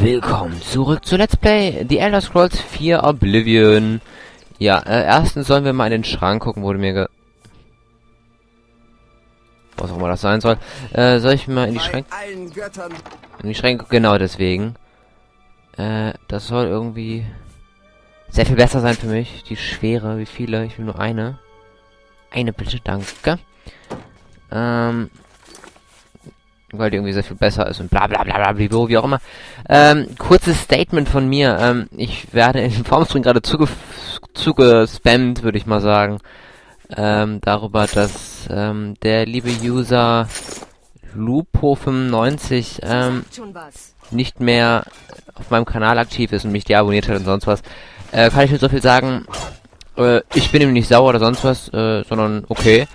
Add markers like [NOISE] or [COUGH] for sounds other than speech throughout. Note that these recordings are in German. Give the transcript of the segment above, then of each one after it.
Willkommen zurück zu Let's Play The Elder Scrolls 4 Oblivion. Ja, äh, erstens sollen wir mal in den Schrank gucken, wurde mir ge... Was auch immer das sein soll. Äh, soll ich mal in die Schränke... In die Schränke, genau deswegen. Äh, das soll irgendwie sehr viel besser sein für mich. Die Schwere, wie viele? Ich will nur eine. Eine bitte, danke. Ähm, weil die irgendwie sehr viel besser ist und bla bla bla bla bla wie auch immer. Ähm, kurzes Statement von mir. Ähm, ich werde in Formstring gerade zuge zugespammt, würde ich mal sagen. Ähm, darüber, dass ähm, der liebe User Lupo95 ähm, nicht mehr auf meinem Kanal aktiv ist und mich deabonniert hat und sonst was. Äh, kann ich nur so viel sagen. Äh, ich bin ihm nicht sauer oder sonst was, äh, sondern okay.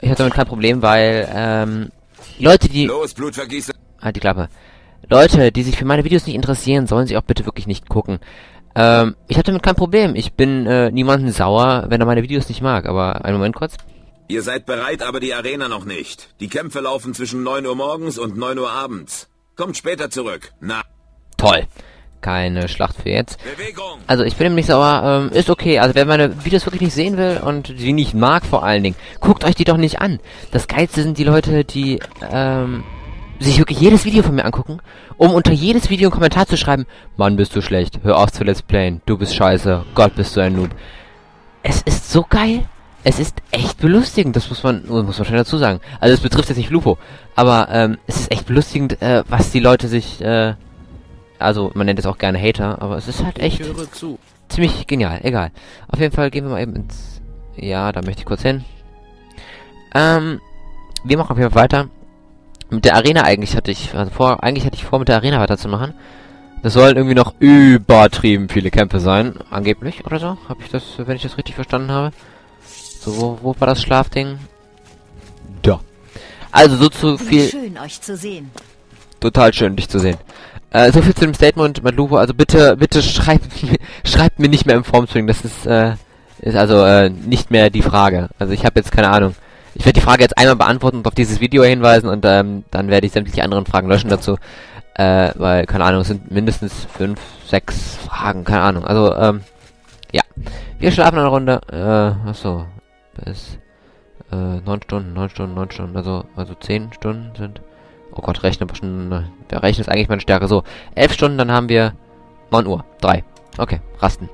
Ich hatte damit kein Problem, weil ähm, Leute, die... Los, Blutvergießer. Halt die Klappe. Leute, die sich für meine Videos nicht interessieren, sollen sie auch bitte wirklich nicht gucken. Ähm, ich habe damit kein Problem. Ich bin äh, niemanden sauer, wenn er meine Videos nicht mag. Aber einen Moment kurz. Ihr seid bereit, aber die Arena noch nicht. Die Kämpfe laufen zwischen 9 Uhr morgens und 9 Uhr abends. Kommt später zurück. Na. Toll. Keine Schlacht für jetzt. Also ich bin ihm nicht sauer, ähm, ist okay. Also wer meine Videos wirklich nicht sehen will und die nicht mag vor allen Dingen, guckt euch die doch nicht an. Das Geilste sind die Leute, die ähm, sich wirklich jedes Video von mir angucken, um unter jedes Video einen Kommentar zu schreiben, Mann, bist du schlecht, hör auf zu Let's Playen, du bist scheiße, Gott, bist du ein Noob. Es ist so geil. Es ist echt belustigend, das muss man, muss man schon dazu sagen. Also es betrifft jetzt nicht Lupo, aber ähm, es ist echt belustigend, äh, was die Leute sich äh, also, man nennt es auch gerne Hater, aber es ist halt echt ziemlich genial. Egal. Auf jeden Fall gehen wir mal eben ins... Ja, da möchte ich kurz hin. Ähm, wir machen auf jeden Fall weiter. Mit der Arena eigentlich hatte ich, also vor, eigentlich hatte ich vor, mit der Arena weiterzumachen. Das sollen irgendwie noch übertrieben viele Kämpfe sein, angeblich, oder so. Habe ich das, wenn ich das richtig verstanden habe. So, wo, wo war das Schlafding? Da. Also so zu viel... Schön, euch zu sehen. Total schön, dich zu sehen. Äh, so viel zu dem Statement mit Lupo. Also bitte, bitte schreibt [LAUGHS] mir, schreibt mir nicht mehr im Formstring. Das ist, äh, ist also äh, nicht mehr die Frage. Also ich habe jetzt keine Ahnung. Ich werde die Frage jetzt einmal beantworten und auf dieses Video hinweisen und ähm, dann werde ich sämtliche anderen Fragen löschen dazu. Äh, weil, keine Ahnung, es sind mindestens fünf, sechs Fragen, keine Ahnung. Also, ähm, ja. Wir schlafen eine Runde, äh, achso, bis, äh, neun Stunden, neun Stunden, neun Stunden, also, also zehn Stunden sind Oh Gott, rechne schon. Wer rechnet ist eigentlich meine Stärke. So, elf Stunden, dann haben wir 9 Uhr. 3. Okay, rasten.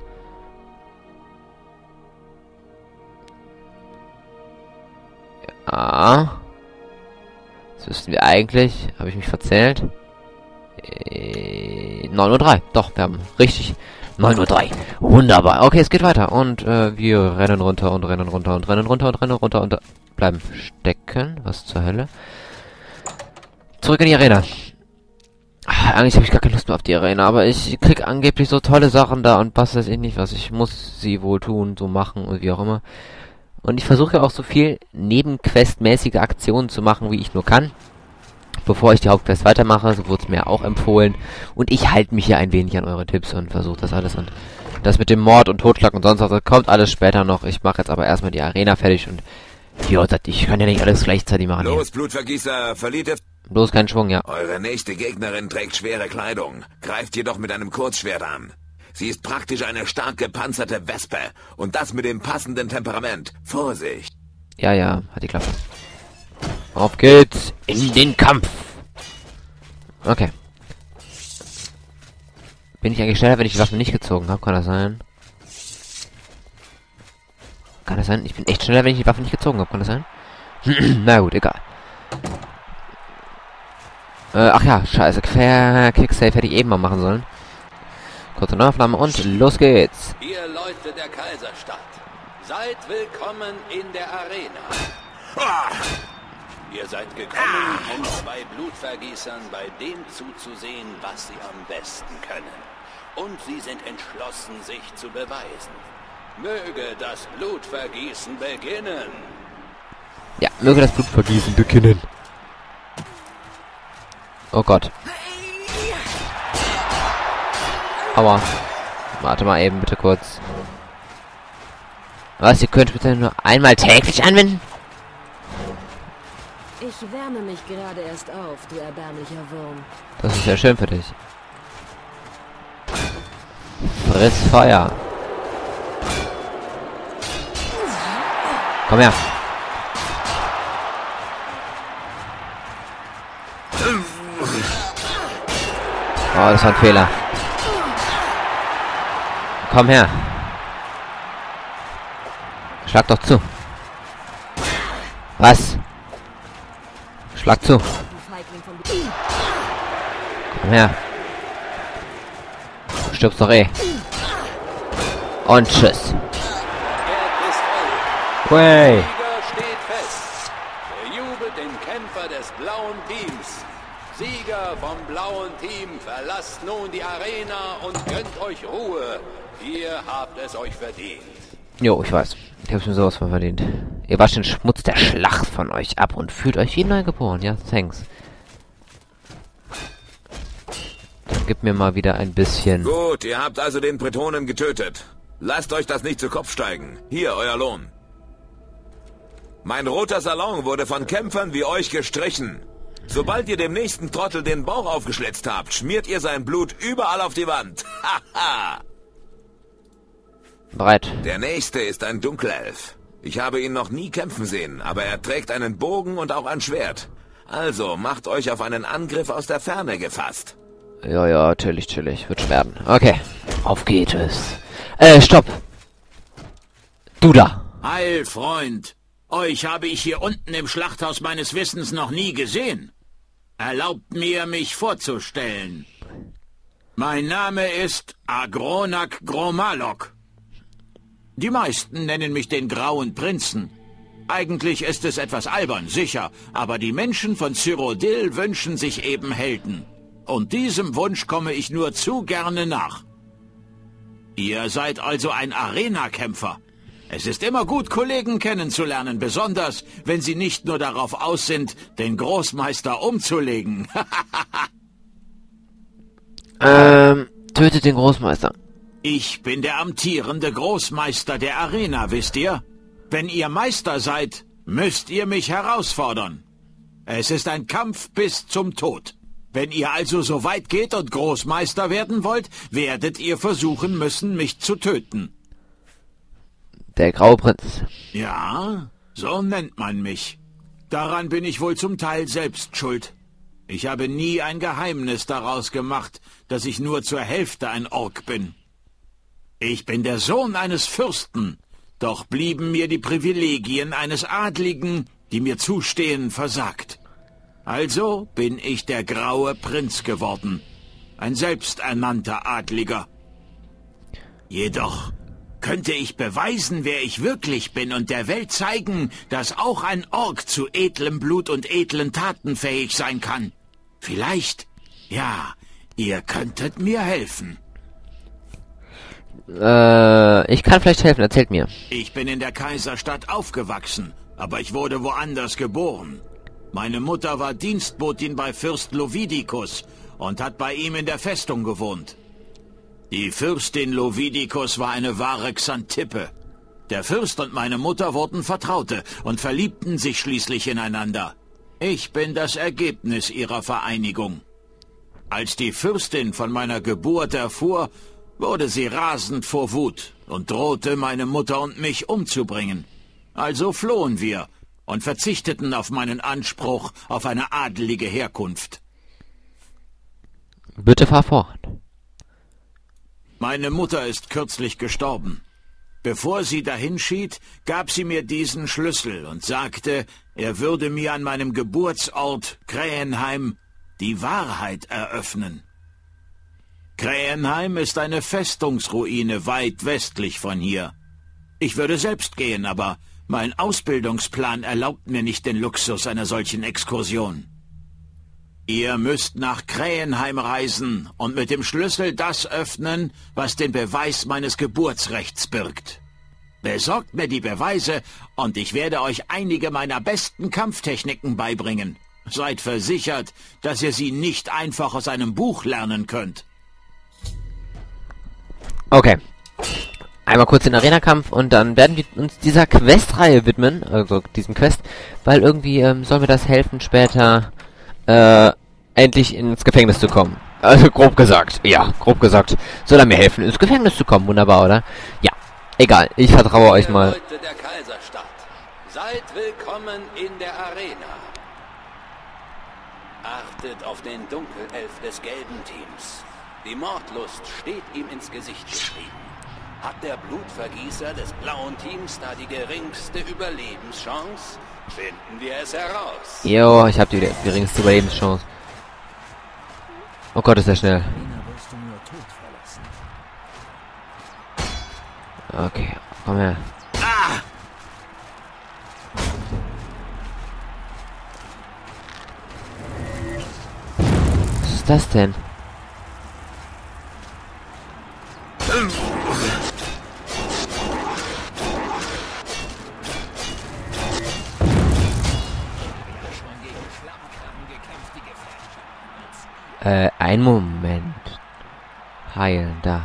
Ja. Das wüssten wir eigentlich. Habe ich mich verzählt? Äh, 9 Uhr 3. Doch, wir haben richtig. 9 Uhr 3. Wunderbar. Okay, es geht weiter. Und äh, wir rennen runter und rennen runter und rennen runter und rennen runter und bleiben stecken. Was zur Hölle? Zurück in die Arena. Ach, eigentlich habe ich gar keine Lust mehr auf die Arena, aber ich krieg angeblich so tolle Sachen da und was weiß ich nicht was. Ich muss sie wohl tun, so machen und wie auch immer. Und ich versuche ja auch so viel nebenquestmäßige Aktionen zu machen, wie ich nur kann. Bevor ich die Hauptquest weitermache, so wurde es mir auch empfohlen. Und ich halte mich hier ein wenig an eure Tipps und versuche das alles. Und das mit dem Mord und Totschlag und sonst was, das kommt alles später noch. Ich mache jetzt aber erstmal die Arena fertig und... Ja, ich kann ja nicht alles gleichzeitig machen. Los. Blutvergießer, verliert Bloß kein Schwung, ja. Eure nächste Gegnerin trägt schwere Kleidung, greift jedoch mit einem Kurzschwert an. Sie ist praktisch eine stark gepanzerte Wespe und das mit dem passenden Temperament. Vorsicht! Ja, ja, hat die Klappe. Auf geht's in den Kampf! Okay. Bin ich eigentlich schneller, wenn ich die Waffe nicht gezogen habe? Kann das sein? Kann das sein? Ich bin echt schneller, wenn ich die Waffe nicht gezogen habe. Kann das sein? [CLEARS THROAT] Na gut, egal. Äh, ach ja, scheiße. Kicksave hätte ich eben mal machen sollen. Kurze Neuaufnahme und los geht's. Ihr Leute der Kaiserstadt, seid willkommen in der Arena. Ah! Ihr seid gekommen, um zwei Blutvergießern bei dem zuzusehen, was sie am besten können. Und sie sind entschlossen, sich zu beweisen. Möge das Blutvergießen beginnen. Ja, möge das Blutvergießen beginnen. Oh Gott. Aua. Warte mal eben, bitte kurz. Was, ihr könnt bitte nur einmal täglich anwenden? Ich wärme mich gerade erst auf, du erbärmlicher Wurm. Das ist ja schön für dich. Friss Feuer. Komm her. Oh, das war ein Fehler. Komm her. Schlag doch zu. Was? Schlag zu. Komm her. Du stirbst doch eh. Und tschüss. Way. Fest. Bejubelt den Kämpfer des blauen Teams. Sieger vom blauen Team, verlasst nun die Arena und gönnt euch Ruhe. Ihr habt es euch verdient. Jo, ich weiß. Ich hab's mir sowas von verdient. Ihr wascht den Schmutz der Schlacht von euch ab und fühlt euch wie neugeboren. Ja, thanks. Dann gib mir mal wieder ein bisschen... Gut, ihr habt also den Bretonen getötet. Lasst euch das nicht zu Kopf steigen. Hier, euer Lohn. Mein roter Salon wurde von Kämpfern wie euch gestrichen. Sobald ihr dem nächsten Trottel den Bauch aufgeschlitzt habt, schmiert ihr sein Blut überall auf die Wand. [LAUGHS] Haha! Bereit. Der nächste ist ein Dunkelelf. Ich habe ihn noch nie kämpfen sehen, aber er trägt einen Bogen und auch ein Schwert. Also macht euch auf einen Angriff aus der Ferne gefasst. Ja, ja, chillig, chillig. Wird werden. Okay. Auf geht es. Äh, stopp. Du da. Heil, Freund. Euch habe ich hier unten im Schlachthaus meines Wissens noch nie gesehen. Erlaubt mir, mich vorzustellen. Mein Name ist Agronak Gromalok. Die meisten nennen mich den Grauen Prinzen. Eigentlich ist es etwas albern, sicher, aber die Menschen von Cyrodiil wünschen sich eben Helden. Und diesem Wunsch komme ich nur zu gerne nach. Ihr seid also ein Arena-Kämpfer. Es ist immer gut, Kollegen kennenzulernen, besonders wenn sie nicht nur darauf aus sind, den Großmeister umzulegen. [LAUGHS] Ähm, tötet den Großmeister. ich bin der amtierende Großmeister der Arena, wisst ihr? Wenn ihr Meister seid, müsst ihr mich herausfordern. Es ist ein Kampf bis zum Tod. Wenn ihr also so weit geht und Großmeister werden wollt, werdet ihr versuchen müssen, mich zu töten. Der graue Prinz. Ja, so nennt man mich. Daran bin ich wohl zum Teil selbst schuld. Ich habe nie ein Geheimnis daraus gemacht, dass ich nur zur Hälfte ein Ork bin. Ich bin der Sohn eines Fürsten, doch blieben mir die Privilegien eines Adligen, die mir zustehen, versagt. Also bin ich der graue Prinz geworden, ein selbsternannter Adliger. Jedoch könnte ich beweisen, wer ich wirklich bin und der Welt zeigen, dass auch ein Ork zu edlem Blut und edlen Taten fähig sein kann. Vielleicht, ja, ihr könntet mir helfen. Äh, ich kann vielleicht helfen. Erzählt mir. Ich bin in der Kaiserstadt aufgewachsen, aber ich wurde woanders geboren. Meine Mutter war Dienstbotin bei Fürst Lovidikus und hat bei ihm in der Festung gewohnt. Die Fürstin Lovidikus war eine wahre Xantippe. Der Fürst und meine Mutter wurden Vertraute und verliebten sich schließlich ineinander. Ich bin das Ergebnis ihrer Vereinigung. Als die Fürstin von meiner Geburt erfuhr, wurde sie rasend vor Wut und drohte, meine Mutter und mich umzubringen. Also flohen wir und verzichteten auf meinen Anspruch auf eine adelige Herkunft. Bitte fahr fort. Meine Mutter ist kürzlich gestorben. Bevor sie dahinschied, gab sie mir diesen Schlüssel und sagte, er würde mir an meinem Geburtsort Krähenheim die Wahrheit eröffnen. Krähenheim ist eine Festungsruine weit westlich von hier. Ich würde selbst gehen, aber mein Ausbildungsplan erlaubt mir nicht den Luxus einer solchen Exkursion. Ihr müsst nach Krähenheim reisen und mit dem Schlüssel das öffnen, was den Beweis meines Geburtsrechts birgt. Besorgt mir die Beweise und ich werde euch einige meiner besten Kampftechniken beibringen. Seid versichert, dass ihr sie nicht einfach aus einem Buch lernen könnt. Okay. Einmal kurz den Arena-Kampf und dann werden wir uns dieser Questreihe widmen, also diesem Quest, weil irgendwie ähm, soll mir das helfen, später äh, endlich ins Gefängnis zu kommen. Also grob gesagt. Ja, grob gesagt. Soll er mir helfen, ins Gefängnis zu kommen. Wunderbar, oder? Ja. Egal, ich vertraue euch mal. Leute der Kaiserstadt, seid willkommen in der Arena. Achtet auf den Dunkelelf des gelben Teams. Die Mordlust steht ihm ins Gesicht geschrieben. Hat der Blutvergießer des blauen Teams da die geringste Überlebenschance? Finden wir es heraus. Jo, ich habe die geringste Überlebenschance. Oh Gott, ist er schnell. Okay, komm her. Was ist das denn? Äh, ein Moment. Heilen, da.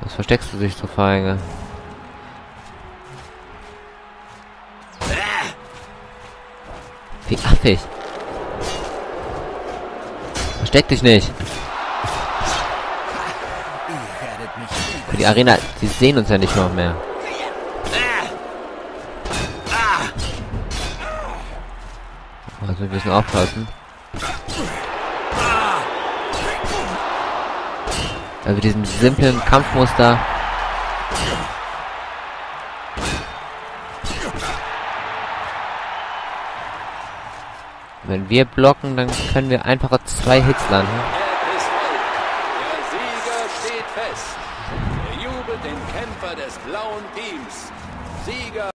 Was versteckst du dich so feige? Wie affig. Versteck dich nicht. Die Arena, die sehen uns ja nicht noch mehr. Also wir müssen aufpassen. Also diesem simplen Kampfmuster. Wenn wir blocken, dann können wir einfache zwei Hits landen. Er Sieger steht fest. Er jubelt den Kämpfer des blauen Teams. Sieger.